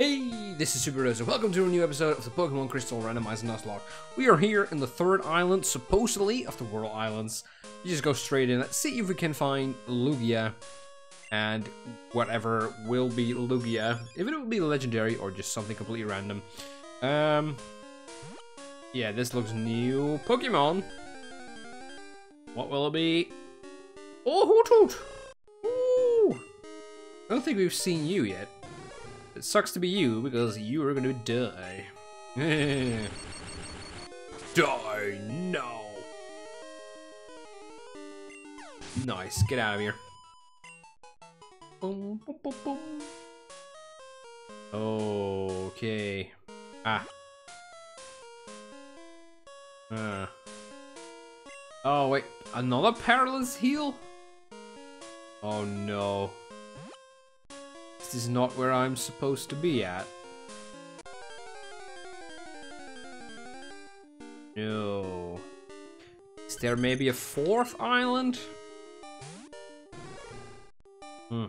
Hey, this is Superdreuzel. Welcome to a new episode of the Pokemon Crystal Randomizer Nuzlocke. We are here in the third island, supposedly, of the Whirl Islands. You just go straight in. Let's see if we can find Lugia and whatever will be Lugia. If it will be legendary or just something completely random. Um, yeah, this looks new. Pokemon. What will it be? Oh, Hoot Hoot! Ooh! I don't think we've seen you yet. It sucks to be you because you are gonna die. die now! Nice, get out of here. Boom, boom, boom, boom. Okay. Ah. Uh. Oh, wait. Another Paralyze Heal? Oh, no. This is not where I'm supposed to be at. No. Is there maybe a fourth island? Hmm.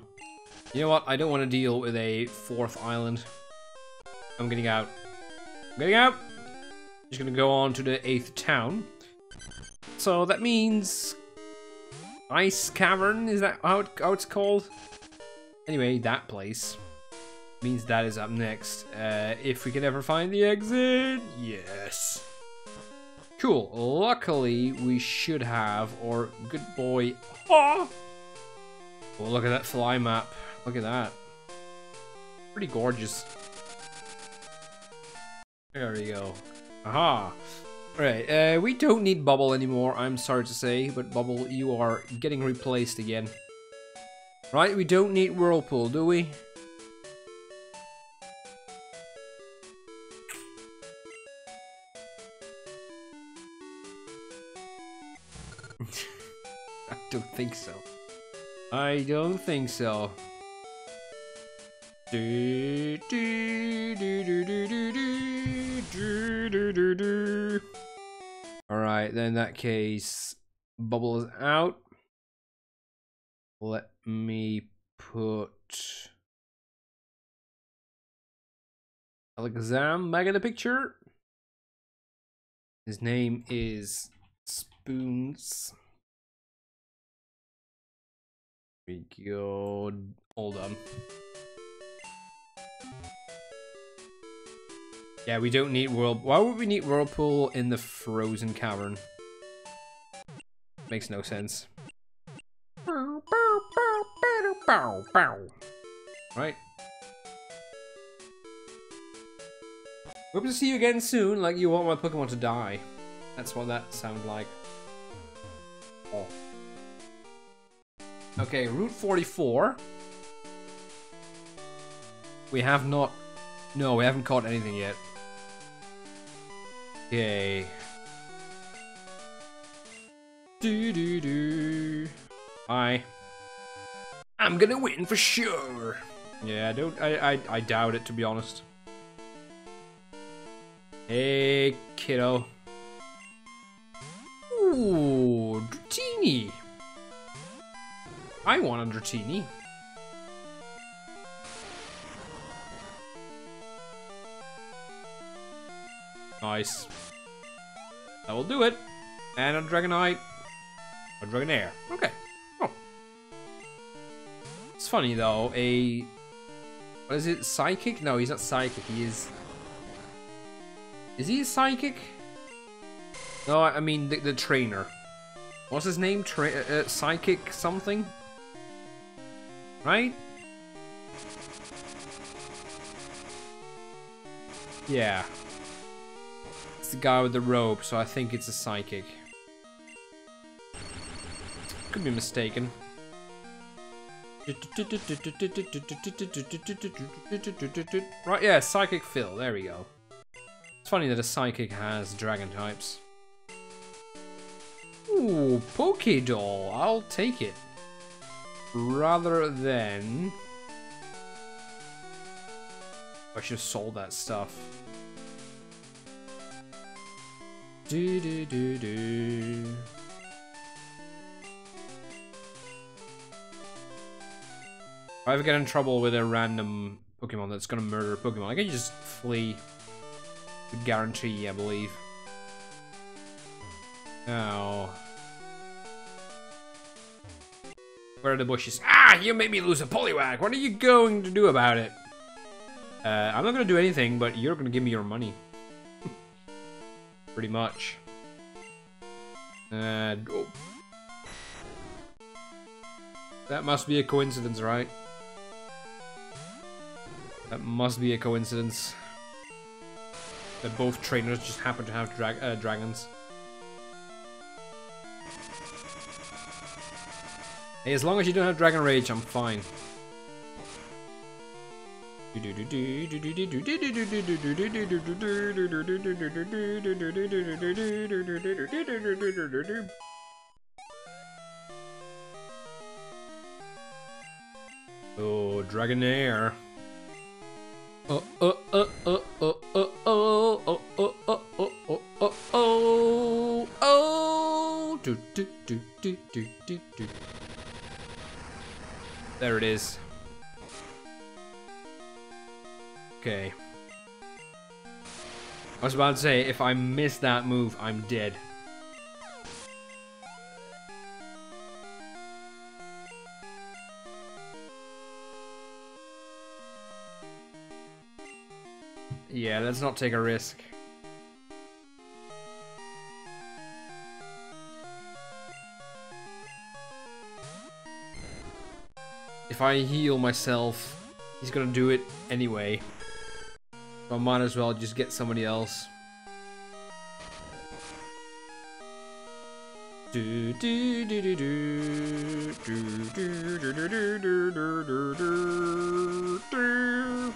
You know what? I don't want to deal with a fourth island. I'm getting out. I'm getting out! Just gonna go on to the eighth town. So that means... Ice Cavern, is that how, it, how it's called? Anyway, that place means that is up next. Uh, if we can ever find the exit, yes. Cool. Luckily, we should have, or good boy. Oh, oh look at that fly map. Look at that. Pretty gorgeous. There we go. Aha. Alright, uh, we don't need Bubble anymore, I'm sorry to say, but Bubble, you are getting replaced again. Right, we don't need Whirlpool, do we? I don't think so. I don't think so. Do. Alright, then in that case, Bubble is out. Let me put Alakazam back in the picture. His name is Spoons. We go. Hold on. Yeah, we don't need Whirlpool. Why would we need Whirlpool in the frozen cavern? Makes no sense. Right. Hope to see you again soon, like you want my Pokemon to die. That's what that sounds like. Oh. Okay, Route 44. We have not... No, we haven't caught anything yet. Okay. Do do do. Bye. I'm gonna win for sure. Yeah, I don't. I I, I doubt it to be honest. Hey, kiddo. Ooh, Dratini. I want a Dratini. Nice. That will do it. And a Dragonite. A Dragonair. Okay. Funny though, a... What is it? Psychic? No, he's not psychic. He is... Is he a psychic? No, I mean the, the trainer. What's his name? Tra uh, uh, psychic something? Right? Yeah. It's the guy with the rope, so I think it's a psychic. Could be mistaken. Right, yeah, Psychic Phil, there we go. It's funny that a Psychic has Dragon types. Ooh, Pokédoll, I'll take it. Rather than... I should have sold that stuff. Do do do do. If I ever get in trouble with a random Pokemon that's gonna murder a Pokemon. I can just flee. With guarantee, I believe. Now. Where are the bushes? Ah, you made me lose a Poliwag. What are you going to do about it? Uh, I'm not gonna do anything, but you're gonna give me your money. Pretty much. And oh. That must be a coincidence, right? That must be a coincidence. That both trainers just happen to have uh, dragons. Hey, as long as you don't have Dragon Rage, I'm fine. Oh, Dragonair. Oh, oh, oh, oh, oh, oh, oh, oh, oh, oh, oh, oh, oh, oh, do, do, do, do, do, do, do. There it is. Okay. I was about to say, if I miss that move, I'm dead. Yeah, let's not take a risk. If I heal myself, he's gonna do it anyway. So I might as well just get somebody else. Do do do do do do do do do do do do do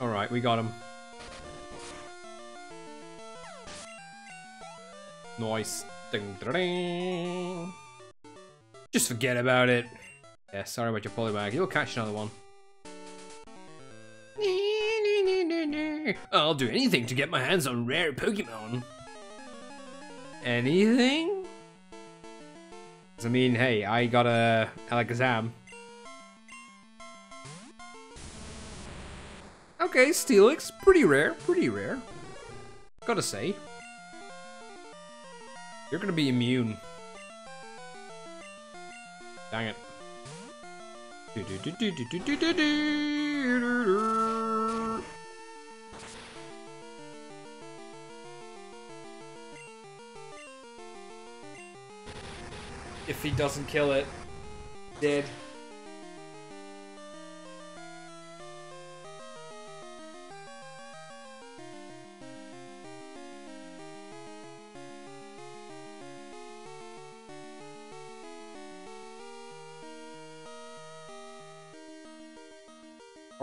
Alright, we got him. Nice. Ding, ding, ding. Just forget about it. Yeah, sorry about your Poliwag. You'll catch another one. I'll do anything to get my hands on rare Pokemon. Anything? I mean, hey, I got a Alakazam. Okay, Steelix, pretty rare, pretty rare. Gotta say. You're gonna be immune. Dang it. If he doesn't kill it, dead.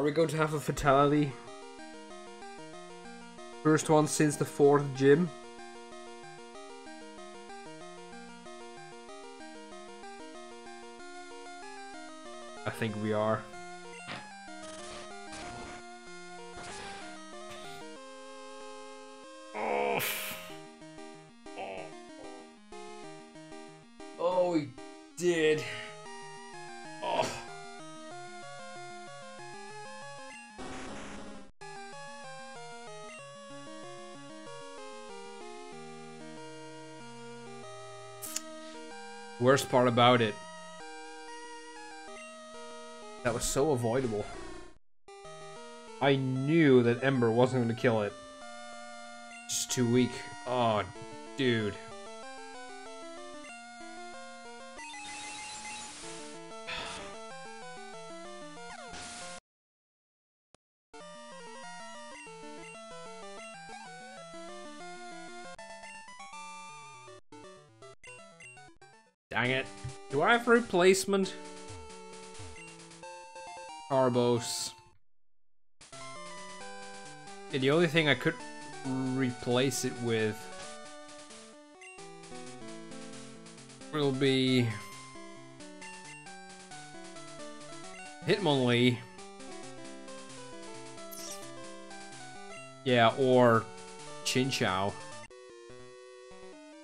Are we going to have a fatality? First one since the fourth gym. I think we are. Oh, oh we did. Worst part about it. That was so avoidable. I knew that Ember wasn't going to kill it. Just too weak. Oh, dude. Have replacement? Arbos. Yeah, the only thing I could replace it with will be Hitmonlee. Yeah, or Chinchou.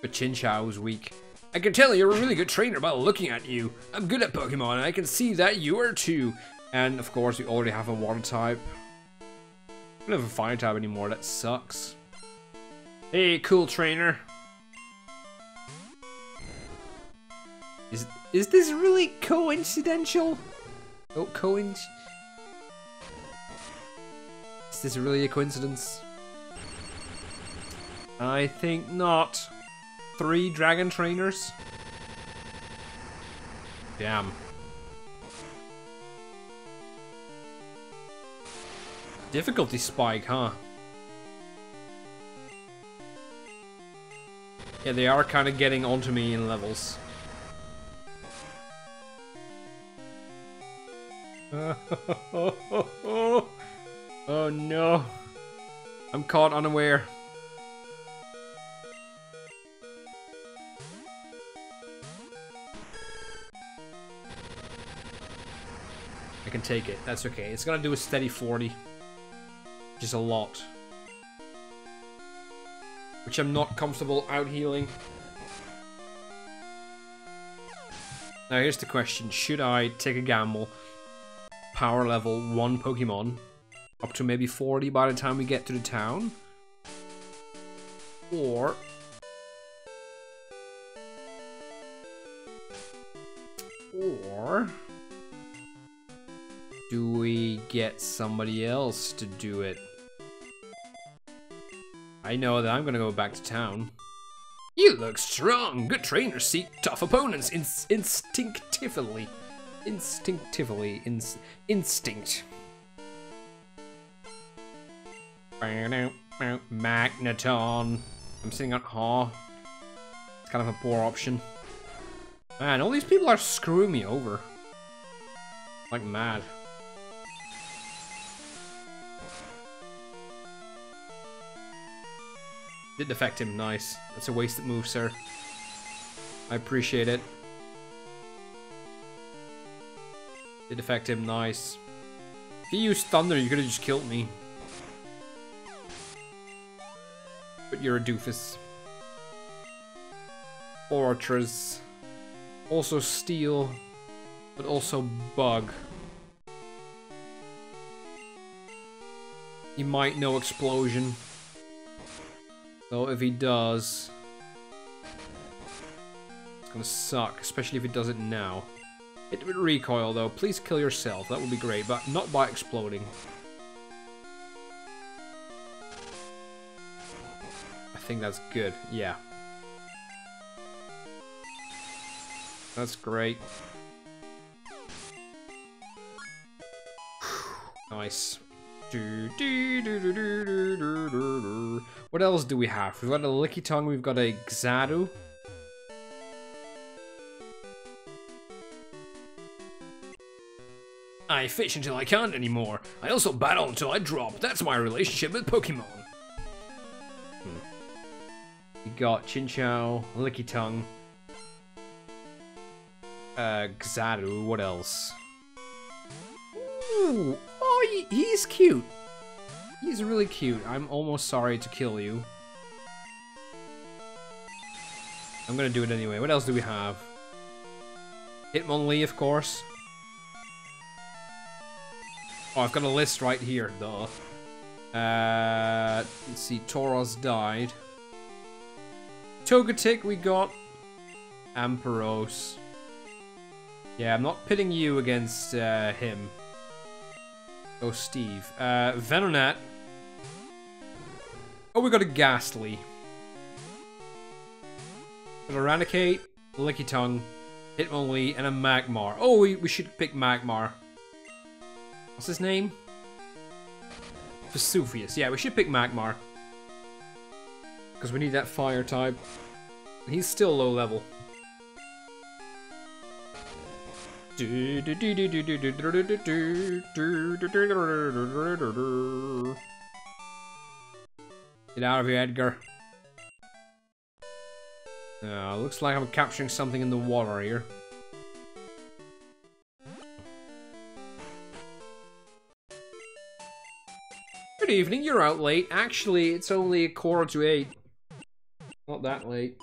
But Chinchou is weak. I can tell you're a really good trainer by looking at you. I'm good at Pokemon and I can see that you are too. And of course, we already have a water type. We don't have a fire type anymore, that sucks. Hey, cool trainer. Is is this really coincidental? Oh, coinc. Is this really a coincidence? I think not. Three dragon trainers? Damn. Difficulty spike, huh? Yeah, they are kind of getting onto me in levels. oh no. I'm caught unaware. I can take it. That's okay. It's gonna do a steady 40. Which is a lot. Which I'm not comfortable out healing. Now here's the question. Should I take a gamble? Power level 1 Pokemon. Up to maybe 40 by the time we get to the town? Or... Or... Do we get somebody else to do it? I know that I'm gonna go back to town. You look strong. Good trainers seek tough opponents in instinctively. Instinctively. In instinct. Magneton. I'm sitting on Haw. It's kind of a poor option. Man, all these people are screwing me over. Like mad. Didn't affect him, nice. That's a wasted move, sir. I appreciate it. Did affect him, nice. If you used Thunder, you could have just killed me. But you're a doofus. Forretress. Also Steel. But also Bug. He might know Explosion. So if he does... It's gonna suck, especially if he does it now. Hit with recoil though, please kill yourself, that would be great, but not by exploding. I think that's good, yeah. That's great. nice. What else do we have? We've got a Lickitung, we've got a Xatu. I fish until I can't anymore. I also battle until I drop. That's my relationship with Pokemon. Hmm. We got Chinchou, Lickitung, uh, Xatu, what else? Ooh, oh, he's cute. He's really cute. I'm almost sorry to kill you. I'm gonna do it anyway. What else do we have? Hitmonlee, of course. Oh, I've got a list right here, duh. Uh, let's see, Tauros died. Togetic we got. Ampharos. Yeah, I'm not pitting you against uh, him. Oh, Steve. Uh, Venonat. Oh, we got a Gastly. An Eradicate, Lickitung, Hitmonlee, and a Magmar. Oh, we, we should pick Magmar. What's his name? Vesuvius. Yeah, we should pick Magmar. Because we need that fire type. He's still low level. Get out of here, Edgar. Uh, looks like I'm capturing something in the water here. Good evening, you're out late. Actually, it's only a quarter to eight. Not that late.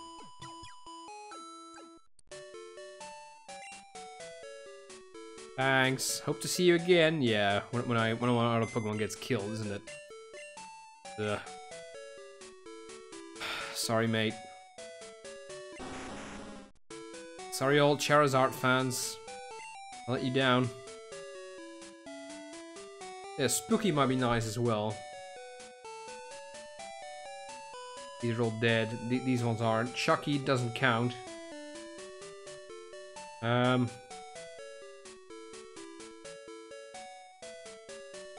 Thanks. Hope to see you again. Yeah, when, when I when one of Pokemon gets killed, isn't it? Ugh. Sorry, mate. Sorry, old Charizard fans. I let you down. Yeah, Spooky might be nice as well. These are all dead. Th these ones aren't. Chucky doesn't count. Um...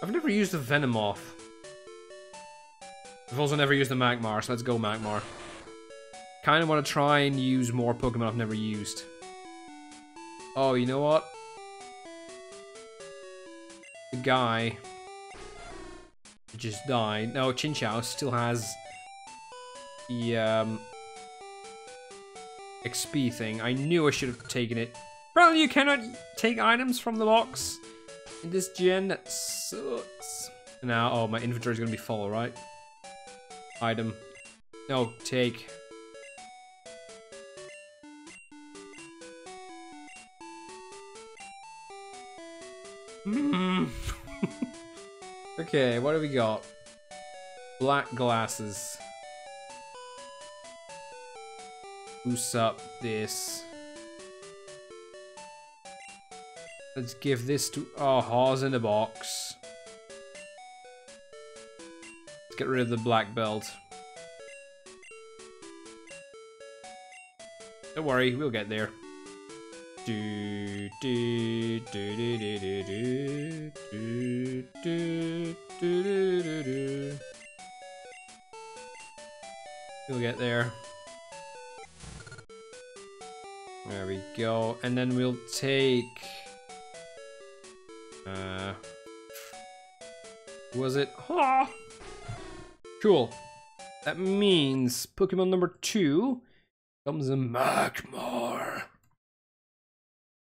I've never used the Venomoth. I've also never used the Magmar, so let's go Magmar. Kind of want to try and use more Pokemon I've never used. Oh, you know what? The guy just died. No, Chinchou still has the um, XP thing. I knew I should have taken it. Apparently you cannot take items from the box in this gen. That sucks. Now, oh, my inventory is to be full, right? Item. No, take. Hmm. okay, what do we got? Black glasses. Boost up this. Let's give this to... Oh, horse in a box. Let's get rid of the black belt. Don't worry, we'll get there. Do, do, do, We'll get there. There we go. And then we'll take... Uh, was it? Ah! Cool. That means Pokemon number two comes a Magmar.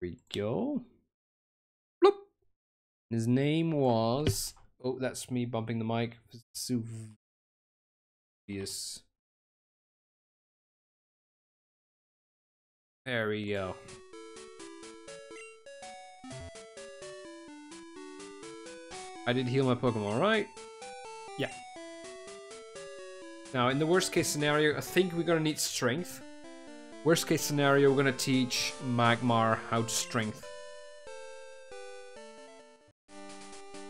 Here we go. Bloop. His name was. Oh, that's me bumping the mic. Suvius. There we go. I did heal my Pokemon, right? Yeah. Now, in the worst case scenario, I think we're gonna need strength. Worst case scenario, we're gonna teach Magmar how to strength.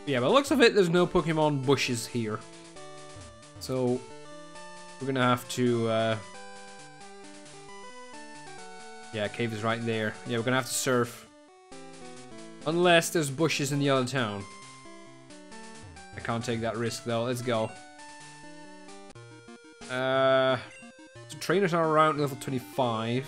Yeah, by looks of it, there's no Pokemon bushes here. So, we're gonna have to... Uh... Yeah, cave is right there. Yeah, we're gonna have to surf. Unless there's bushes in the other town. I can't take that risk though. Let's go. Uh, so trainers are around level 25.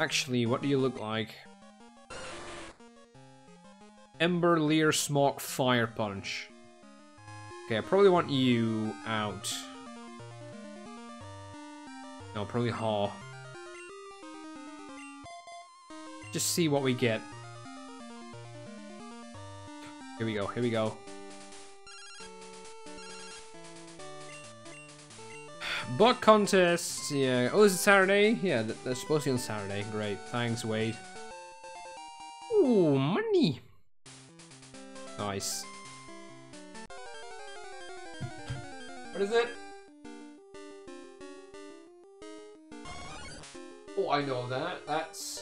Actually, what do you look like? Ember, Leer, Smoke, Fire Punch. Okay, I probably want you out. No, probably Haw. Just see what we get. Here we go, here we go. Bug contest, yeah. Oh, is it Saturday? Yeah, that's supposed to be on Saturday. Great, thanks, Wade. Ooh, money. Nice. What is it? Oh, I know that. That's...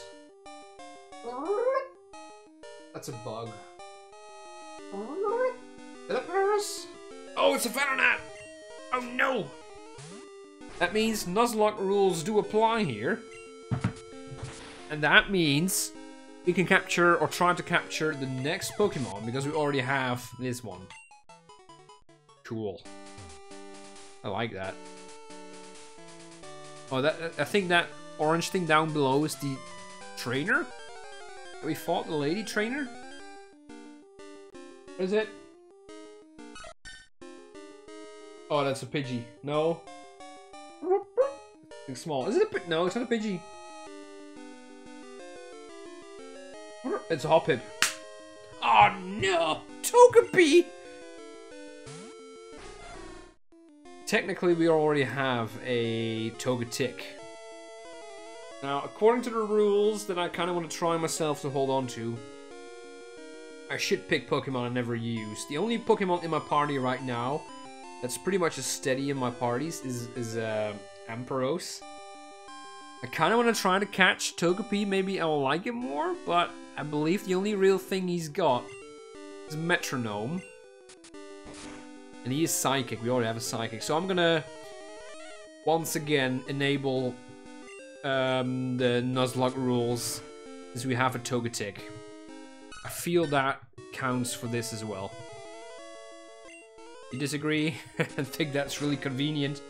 That's a bug. Is that Paras? Oh, it's a Venonat! Oh no! That means Nuzlocke rules do apply here. And that means we can capture or try to capture the next Pokemon because we already have this one. Cool. I like that. Oh, that I think that orange thing down below is the trainer? We fought the lady trainer? What is it? Oh, that's a Pidgey. No. It's small. Is it a No, it's not a Pidgey. It's a Hoppip. Oh no! Togepi! technically we already have a Togetic. Now, according to the rules that I kind of want to try myself to hold on to, I should pick Pokemon I never use. The only Pokemon in my party right now that's pretty much as steady in my parties is, is uh. I kind of want to try to catch Togepi, maybe I'll like it more, but I believe the only real thing he's got is Metronome. And he is Psychic, we already have a Psychic. So I'm gonna, once again, enable um, the Nuzlocke rules, as we have a Togetic. I feel that counts for this as well. You disagree? I think that's really convenient.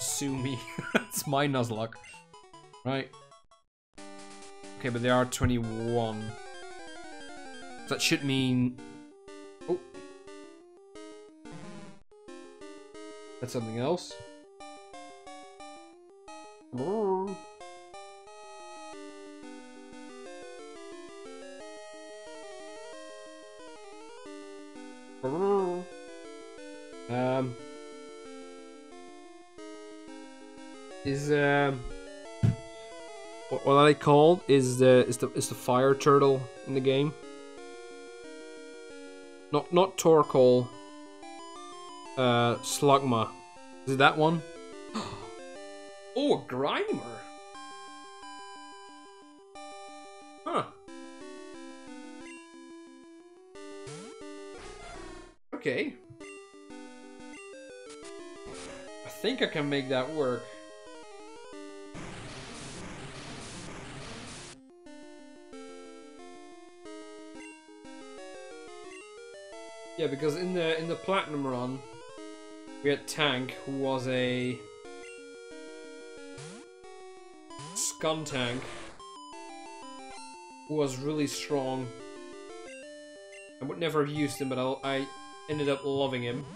Sue me. it's my Nuzlocke. Right. Okay, but there are 21. That should mean... Oh. That's something else. Um... Is, um... What, what are they called? Is the is the is the fire turtle in the game? Not not Torkoal. Uh, Slugma. Is it that one? Oh, Grimer. Huh. Okay. I think I can make that work. Yeah, because in the in the platinum run, we had Tank, who was a Skuntank, tank was really strong. I would never have used him, but I, I ended up loving him.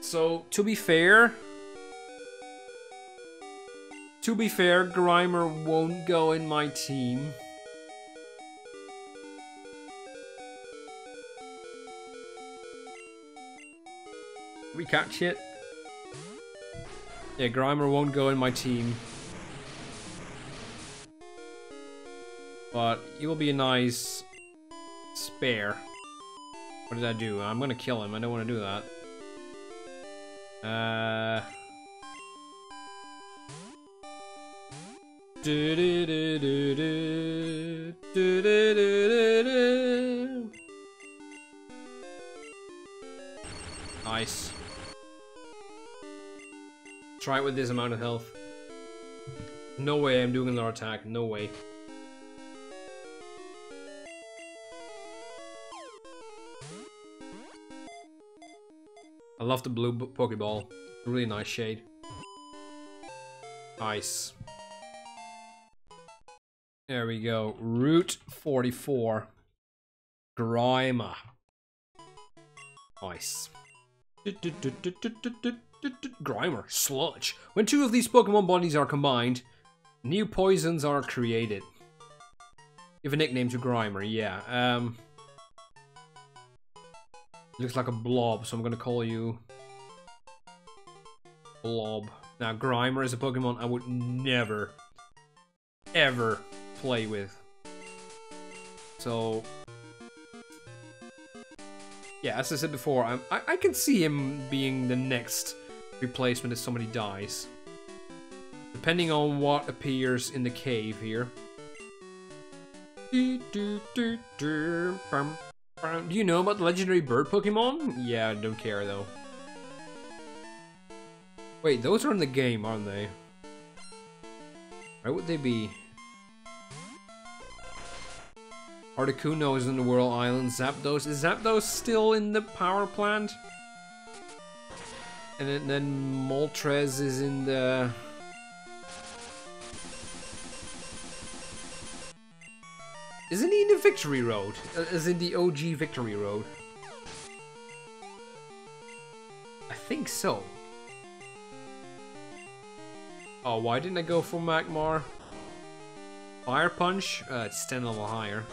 So, to be fair, to be fair, Grimer won't go in my team. we catch it? Yeah, Grimer won't go in my team. But he will be a nice spare. What did I do? I'm gonna kill him. I don't want to do that. Uh... Nice. Try it with this amount of health. No way I'm doing another attack. No way. I love the blue Pokeball. Really nice shade. Nice. There we go. Route 44. Grimer. Nice. Grimer, Sludge. When two of these Pokemon bodies are combined, new poisons are created. Give a nickname to Grimer, yeah. Um, looks like a blob, so I'm gonna call you Blob. Now, Grimer is a Pokemon I would never, ever play with. So, yeah, as I said before, I, I can see him being the next replacement if somebody dies. Depending on what appears in the cave here. Do you know about the legendary bird Pokemon? Yeah, I don't care though. Wait, those are in the game, aren't they? Where would they be? Articuno is in the Whirl Island. Zapdos. Is Zapdos still in the power plant? And then, then Moltres is in the... Isn't he in the Victory Road? As in the OG Victory Road? I think so. Oh, why didn't I go for Magmar? Fire Punch? Uh, it's 10 level higher.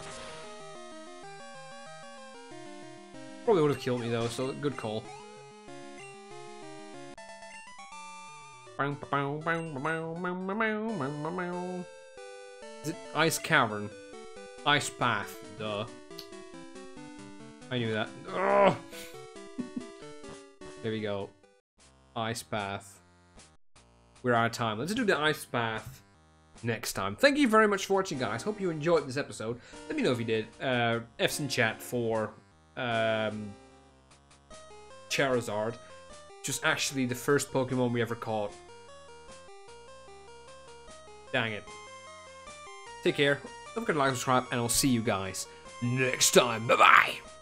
Probably would have killed me though, so good call. Is it Ice Cavern? Ice Path, duh. I knew that. Ugh. there we go. Ice Path. We're out of time. Let's do the Ice Path next time. Thank you very much for watching, guys. Hope you enjoyed this episode. Let me know if you did. Uh, F's in chat for um, Charizard. Just actually the first Pokemon we ever caught. Dang it. Take care. Don't forget to like, subscribe, and I'll see you guys next time. Bye-bye.